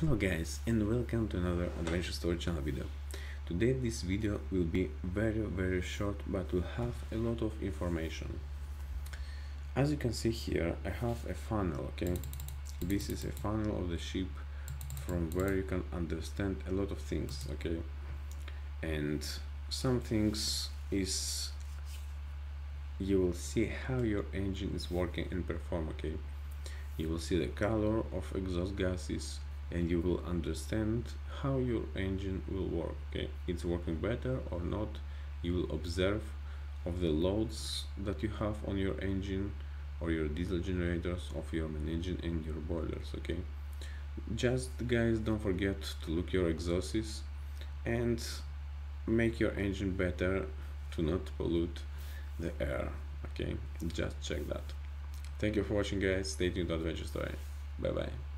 Hello guys and welcome to another Adventure Story channel video. Today this video will be very very short but will have a lot of information. As you can see here I have a funnel okay. This is a funnel of the ship from where you can understand a lot of things okay. And some things is you will see how your engine is working and perform okay you will see the color of exhaust gases and you will understand how your engine will work okay? It's working better or not. You will observe of the loads that you have on your engine or your diesel generators of your main engine and your boilers okay? Just guys don't forget to look your exhausts and make your engine better to not pollute the air okay? Just check that. Thank you for watching guys. Stay tuned to adventure story. Bye bye